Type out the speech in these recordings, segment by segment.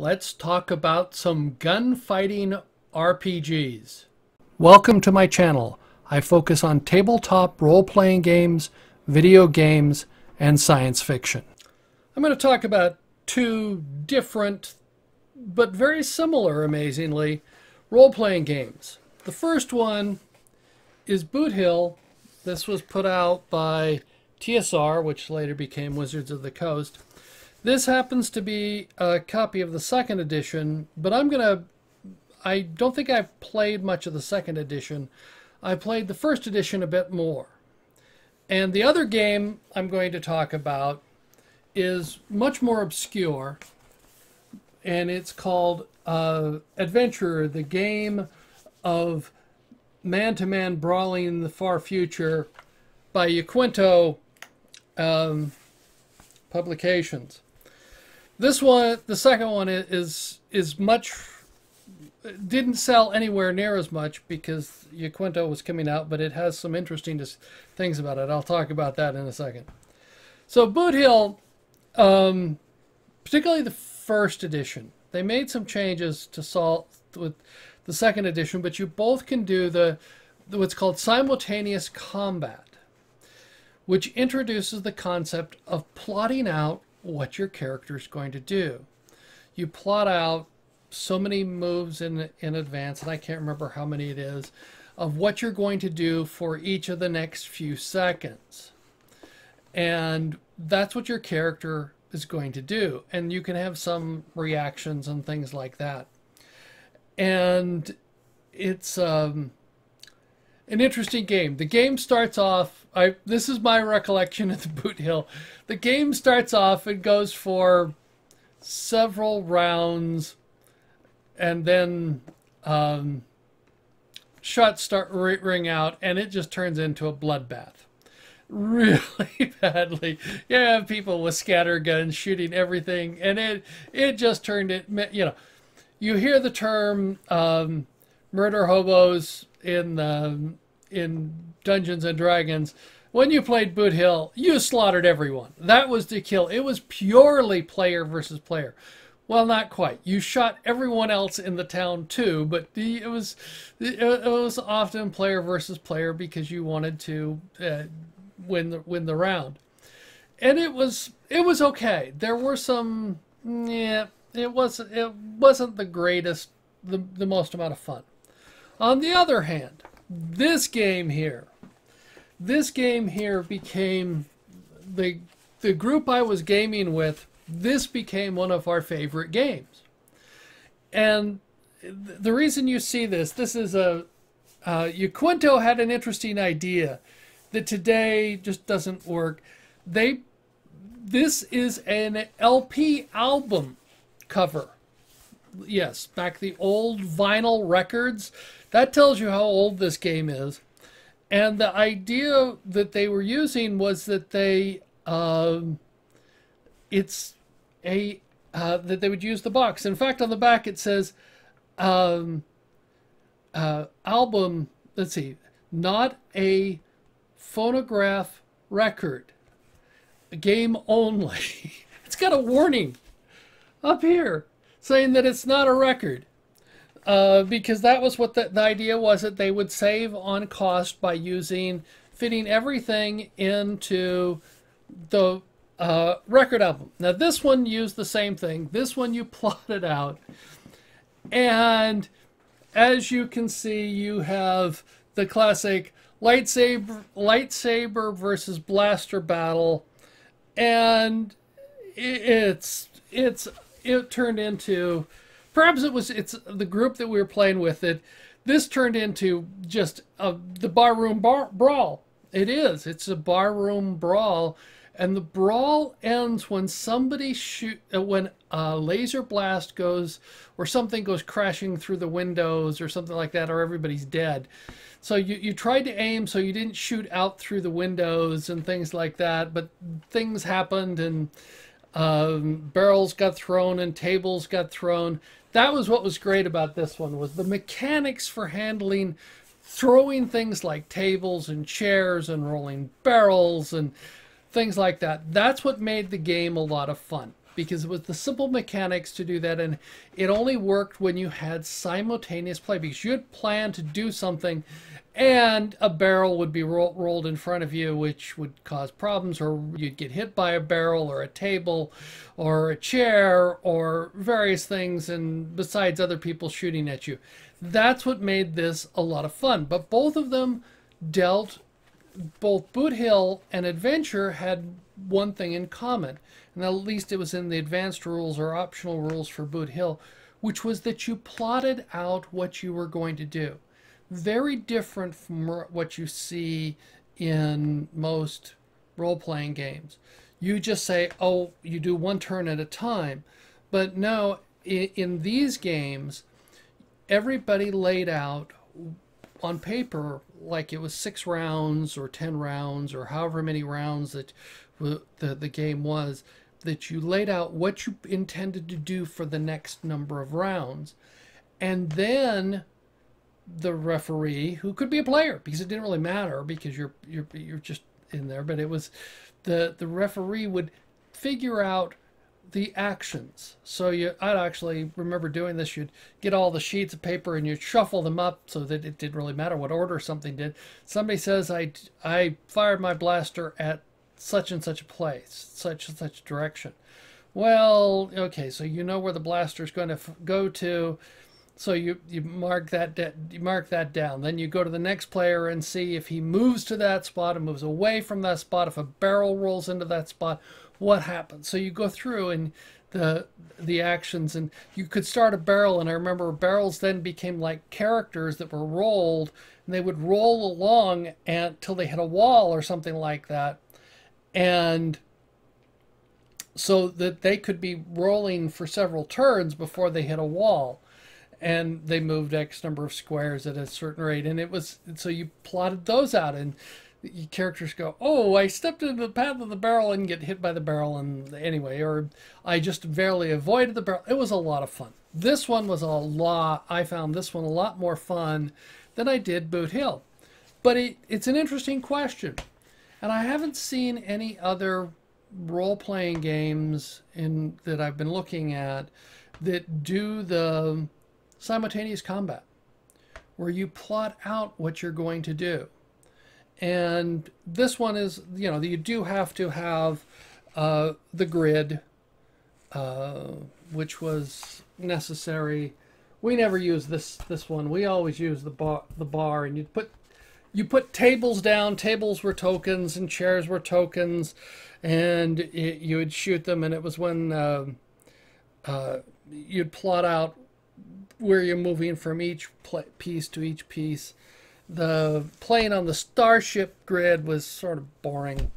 let's talk about some gunfighting RPGs. Welcome to my channel. I focus on tabletop role-playing games, video games, and science fiction. I'm going to talk about two different, but very similar, amazingly, role-playing games. The first one is Boot Hill. This was put out by TSR, which later became Wizards of the Coast. This happens to be a copy of the second edition, but I'm going to... I don't think I've played much of the second edition. I played the first edition a bit more. And the other game I'm going to talk about is much more obscure, and it's called uh, Adventurer, the game of man-to-man -man brawling in the far future by Yaquinto um, Publications. This one, the second one is is much didn't sell anywhere near as much because Yaquinto was coming out, but it has some interesting things about it. I'll talk about that in a second. So Boot Hill, um, particularly the first edition, they made some changes to solve with the second edition, but you both can do the, the what's called simultaneous combat, which introduces the concept of plotting out what your character is going to do. You plot out so many moves in, in advance, and I can't remember how many it is, of what you're going to do for each of the next few seconds. And that's what your character is going to do. And you can have some reactions and things like that. And it's um, an interesting game. The game starts off, I this is my recollection of the Boot Hill. The game starts off and goes for several rounds and then um, shots start ring out and it just turns into a bloodbath really badly. Yeah, people with scatter guns shooting everything, and it it just turned it. You know, you hear the term um, murder hobos in the in Dungeons and Dragons. When you played Boot Hill, you slaughtered everyone. That was the kill. It was purely player versus player. Well, not quite. You shot everyone else in the town too, but the, it was it was often player versus player because you wanted to uh, win the win the round, and it was it was okay. There were some yeah, it wasn't it wasn't the greatest the the most amount of fun. On the other hand, this game here, this game here became the the group I was gaming with. This became one of our favorite games, and the reason you see this, this is a uh, Yaquinto had an interesting idea that today just doesn't work. They this is an LP album cover. Yes, back the old vinyl records. That tells you how old this game is. And the idea that they were using was that they, um, it's a, uh, that they would use the box. In fact, on the back it says, um, uh, album, let's see, not a phonograph record, A game only. it's got a warning up here saying that it's not a record. Uh, because that was what the, the idea was that they would save on cost by using fitting everything into the uh, record album. Now this one used the same thing. This one you plotted out. And as you can see, you have the classic lightsaber lightsaber versus blaster battle. And it's it's it turned into perhaps it was it's the group that we were playing with it this turned into just a, the barroom bar, brawl. It is. It's a barroom brawl. And the brawl ends when somebody shoot uh, when a laser blast goes or something goes crashing through the windows or something like that or everybody's dead. So you, you tried to aim so you didn't shoot out through the windows and things like that but things happened and um, barrels got thrown and tables got thrown. That was what was great about this one was the mechanics for handling throwing things like tables and chairs and rolling barrels and things like that. That's what made the game a lot of fun because it was the simple mechanics to do that and it only worked when you had simultaneous play because you had planned to do something and a barrel would be ro rolled in front of you which would cause problems or you'd get hit by a barrel or a table or a chair or various things and besides other people shooting at you. That's what made this a lot of fun but both of them dealt both boot hill and adventure had one thing in common and at least it was in the advanced rules or optional rules for boot hill which was that you plotted out what you were going to do very different from what you see in most role-playing games. You just say, oh, you do one turn at a time. But no, in, in these games, everybody laid out on paper like it was six rounds or ten rounds or however many rounds that the, the game was that you laid out what you intended to do for the next number of rounds and then the referee, who could be a player, because it didn't really matter because you're you're you're just in there, but it was the the referee would figure out the actions. So you, I'd actually remember doing this. You'd get all the sheets of paper and you'd shuffle them up so that it didn't really matter what order something did. Somebody says, I, I fired my blaster at such and such a place, such and such direction. Well, okay, so you know where the blaster is going to go to. So you, you mark that you mark that down. Then you go to the next player and see if he moves to that spot and moves away from that spot. If a barrel rolls into that spot, what happens? So you go through and the the actions and you could start a barrel and I remember barrels then became like characters that were rolled and they would roll along until they hit a wall or something like that. And so that they could be rolling for several turns before they hit a wall and they moved X number of squares at a certain rate. And it was, so you plotted those out and characters go, oh, I stepped into the path of the barrel and get hit by the barrel. And anyway, or I just barely avoided the barrel. It was a lot of fun. This one was a lot, I found this one a lot more fun than I did Boot Hill. But it, it's an interesting question. And I haven't seen any other role-playing games in that I've been looking at that do the simultaneous combat, where you plot out what you're going to do. And this one is, you know, you do have to have uh, the grid, uh, which was necessary. We never use this this one. We always use the bar, the bar, and you put you put tables down. Tables were tokens, and chairs were tokens, and it, you would shoot them. And it was when uh, uh you'd plot out where you're moving from each piece to each piece. The playing on the starship grid was sort of boring,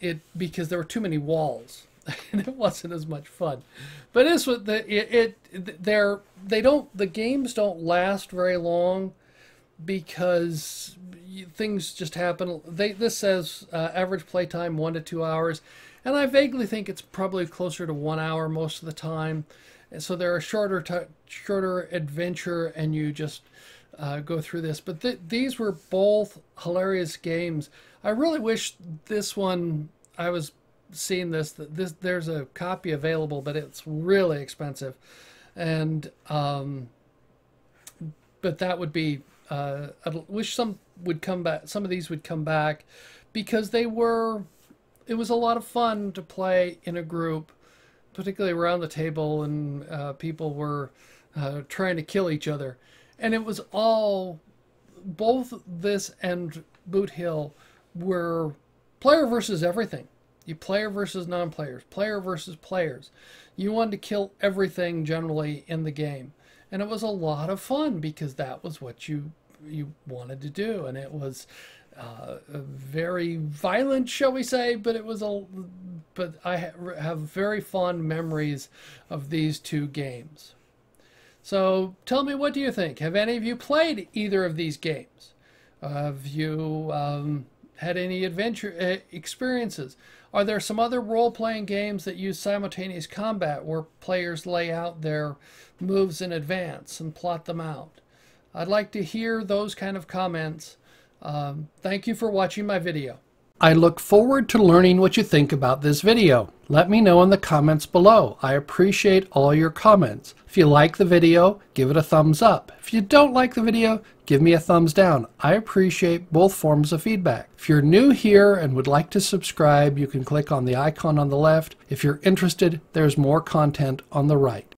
it because there were too many walls, and it wasn't as much fun. But this was the it, it they're they don't the games don't last very long because things just happen. They this says uh, average playtime one to two hours, and I vaguely think it's probably closer to one hour most of the time. And so they're a shorter, shorter adventure, and you just uh, go through this. But th these were both hilarious games. I really wish this one. I was seeing this. That this there's a copy available, but it's really expensive, and um, but that would be. Uh, I wish some would come back. Some of these would come back because they were. It was a lot of fun to play in a group particularly around the table, and uh, people were uh, trying to kill each other. And it was all, both this and Boot Hill were player versus everything. You player versus non-players, player versus players. You wanted to kill everything generally in the game. And it was a lot of fun because that was what you you wanted to do. And it was uh, very violent, shall we say, but it was a. But I have very fond memories of these two games. So tell me, what do you think? Have any of you played either of these games? have you um, had any adventure uh, experiences? Are there some other role-playing games that use simultaneous combat where players lay out their moves in advance and plot them out? I'd like to hear those kind of comments um, thank you for watching my video. I look forward to learning what you think about this video. Let me know in the comments below. I appreciate all your comments. If you like the video, give it a thumbs up. If you don't like the video, give me a thumbs down. I appreciate both forms of feedback. If you're new here and would like to subscribe, you can click on the icon on the left. If you're interested, there's more content on the right.